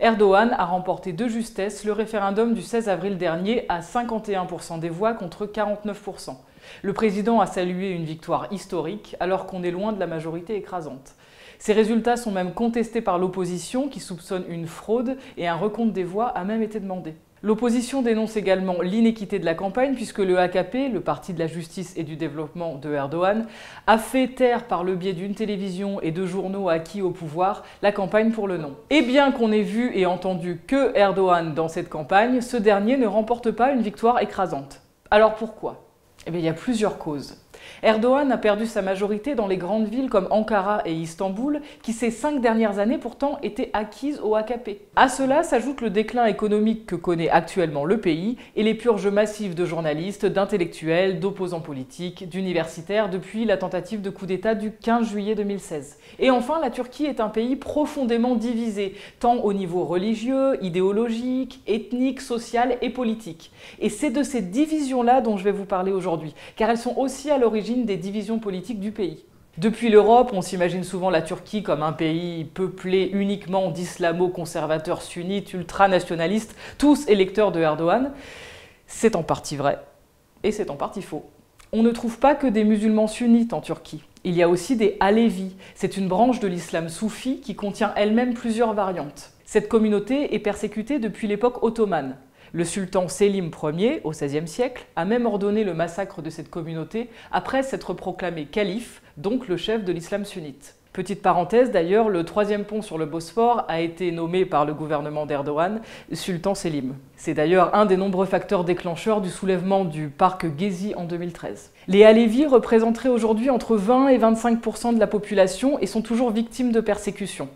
Erdogan a remporté de justesse le référendum du 16 avril dernier à 51% des voix contre 49%. Le président a salué une victoire historique alors qu'on est loin de la majorité écrasante. Ces résultats sont même contestés par l'opposition qui soupçonne une fraude et un recompte des voix a même été demandé. L'opposition dénonce également l'inéquité de la campagne puisque le AKP, le Parti de la justice et du développement de Erdogan, a fait taire par le biais d'une télévision et de journaux acquis au pouvoir la campagne pour le non. Et bien qu'on ait vu et entendu que Erdogan dans cette campagne, ce dernier ne remporte pas une victoire écrasante. Alors pourquoi? Eh bien il y a plusieurs causes. Erdogan a perdu sa majorité dans les grandes villes comme Ankara et Istanbul, qui ces cinq dernières années pourtant étaient acquises au AKP. À cela s'ajoute le déclin économique que connaît actuellement le pays et les purges massives de journalistes, d'intellectuels, d'opposants politiques, d'universitaires depuis la tentative de coup d'État du 15 juillet 2016. Et enfin, la Turquie est un pays profondément divisé, tant au niveau religieux, idéologique, ethnique, social et politique. Et c'est de ces divisions-là dont je vais vous parler aujourd'hui, car elles sont aussi à l'origine des divisions politiques du pays. Depuis l'Europe, on s'imagine souvent la Turquie comme un pays peuplé uniquement d'islamo-conservateurs sunnites, ultranationalistes, tous électeurs de Erdogan. C'est en partie vrai, et c'est en partie faux. On ne trouve pas que des musulmans sunnites en Turquie. Il y a aussi des Alevis. C'est une branche de l'islam soufi qui contient elle-même plusieurs variantes. Cette communauté est persécutée depuis l'époque ottomane. Le sultan Selim Ier, au XVIe siècle, a même ordonné le massacre de cette communauté après s'être proclamé calife, donc le chef de l'islam sunnite. Petite parenthèse d'ailleurs, le troisième pont sur le Bosphore a été nommé par le gouvernement d'Erdogan Sultan Selim. C'est d'ailleurs un des nombreux facteurs déclencheurs du soulèvement du parc Gezi en 2013. Les Alevis représenteraient aujourd'hui entre 20 et 25% de la population et sont toujours victimes de persécutions.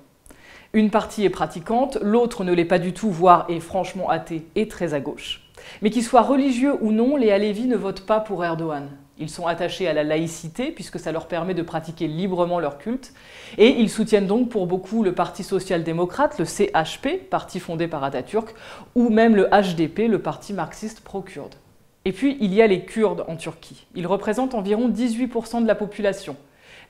Une partie est pratiquante, l'autre ne l'est pas du tout, voire est franchement athée et très à gauche. Mais qu'ils soient religieux ou non, les Alevis ne votent pas pour Erdogan. Ils sont attachés à la laïcité puisque ça leur permet de pratiquer librement leur culte et ils soutiennent donc pour beaucoup le Parti social-démocrate, le CHP, parti fondé par Atatürk, ou même le HDP, le parti marxiste pro-kurde. Et puis il y a les Kurdes en Turquie. Ils représentent environ 18% de la population.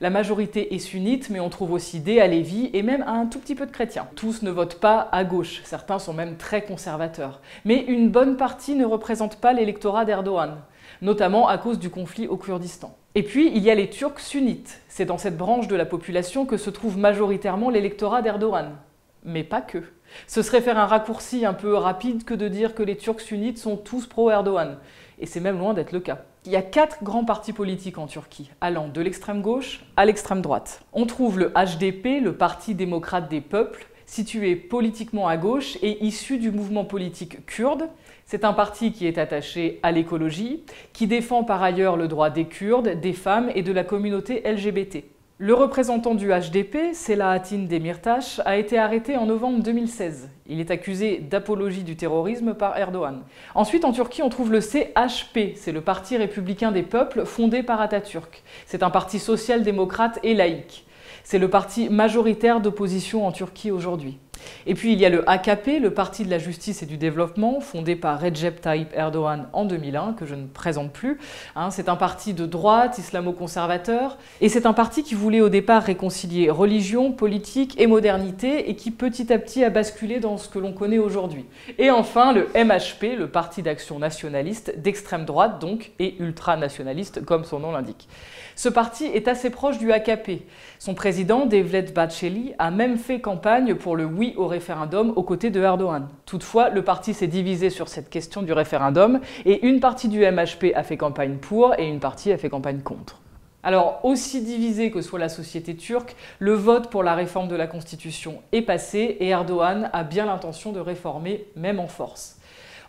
La majorité est sunnite, mais on trouve aussi des Alévis et même un tout petit peu de chrétiens. Tous ne votent pas à gauche, certains sont même très conservateurs. Mais une bonne partie ne représente pas l'électorat d'Erdogan, notamment à cause du conflit au Kurdistan. Et puis, il y a les Turcs sunnites. C'est dans cette branche de la population que se trouve majoritairement l'électorat d'Erdogan. Mais pas que. Ce serait faire un raccourci un peu rapide que de dire que les Turcs sunnites sont tous pro-Erdogan. Et c'est même loin d'être le cas. Il y a quatre grands partis politiques en Turquie, allant de l'extrême gauche à l'extrême droite. On trouve le HDP, le Parti démocrate des peuples, situé politiquement à gauche et issu du mouvement politique kurde. C'est un parti qui est attaché à l'écologie, qui défend par ailleurs le droit des Kurdes, des femmes et de la communauté LGBT. Le représentant du HDP, Selahattin Demirtas, a été arrêté en novembre 2016. Il est accusé d'apologie du terrorisme par Erdogan. Ensuite, en Turquie, on trouve le CHP, c'est le Parti républicain des peuples fondé par Atatürk. C'est un parti social-démocrate et laïque. C'est le parti majoritaire d'opposition en Turquie aujourd'hui. Et puis il y a le AKP, le Parti de la justice et du développement, fondé par Recep Tayyip Erdogan en 2001, que je ne présente plus. Hein. c'est un parti de droite, islamo-conservateur, et c'est un parti qui voulait au départ réconcilier religion, politique et modernité, et qui petit à petit a basculé dans ce que l'on connaît aujourd'hui. Et enfin le MHP, le Parti d'action nationaliste, d'extrême droite donc, et ultranationaliste, comme son nom l'indique. Ce parti est assez proche du AKP. Son président, Devlet Bahçeli, a même fait campagne pour le oui au référendum aux côtés de Erdogan. Toutefois, le parti s'est divisé sur cette question du référendum et une partie du MHP a fait campagne pour et une partie a fait campagne contre. Alors, aussi divisé que soit la société turque, le vote pour la réforme de la Constitution est passé et Erdogan a bien l'intention de réformer, même en force.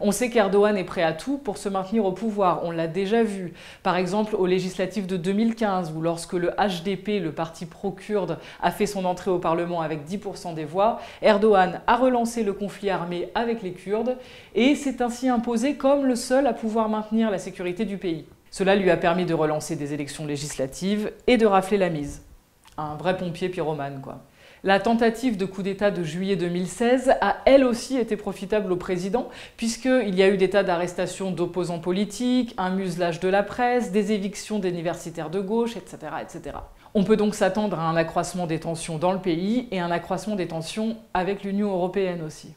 On sait qu'Erdogan est prêt à tout pour se maintenir au pouvoir, on l'a déjà vu. Par exemple aux législatives de 2015, où lorsque le HDP, le parti pro-kurde, a fait son entrée au Parlement avec 10% des voix, Erdogan a relancé le conflit armé avec les Kurdes et s'est ainsi imposé comme le seul à pouvoir maintenir la sécurité du pays. Cela lui a permis de relancer des élections législatives et de rafler la mise. Un vrai pompier pyromane, quoi. La tentative de coup d'État de juillet 2016 a elle aussi été profitable au président, puisqu'il y a eu des tas d'arrestations d'opposants politiques, un muselage de la presse, des évictions d'universitaires de gauche, etc., etc. On peut donc s'attendre à un accroissement des tensions dans le pays et un accroissement des tensions avec l'Union européenne aussi.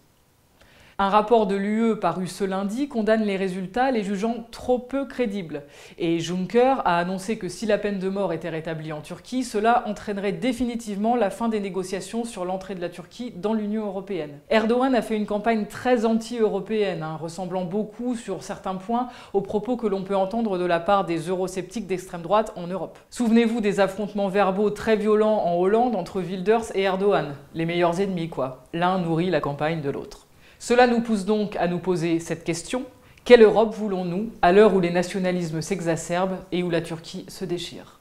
Un rapport de l'UE paru ce lundi condamne les résultats, les jugeant trop peu crédibles. Et Juncker a annoncé que si la peine de mort était rétablie en Turquie, cela entraînerait définitivement la fin des négociations sur l'entrée de la Turquie dans l'Union européenne. Erdogan a fait une campagne très anti-européenne, hein, ressemblant beaucoup sur certains points aux propos que l'on peut entendre de la part des eurosceptiques d'extrême droite en Europe. Souvenez-vous des affrontements verbaux très violents en Hollande entre Wilders et Erdogan, les meilleurs ennemis quoi. L'un nourrit la campagne de l'autre. Cela nous pousse donc à nous poser cette question. Quelle Europe voulons-nous à l'heure où les nationalismes s'exacerbent et où la Turquie se déchire?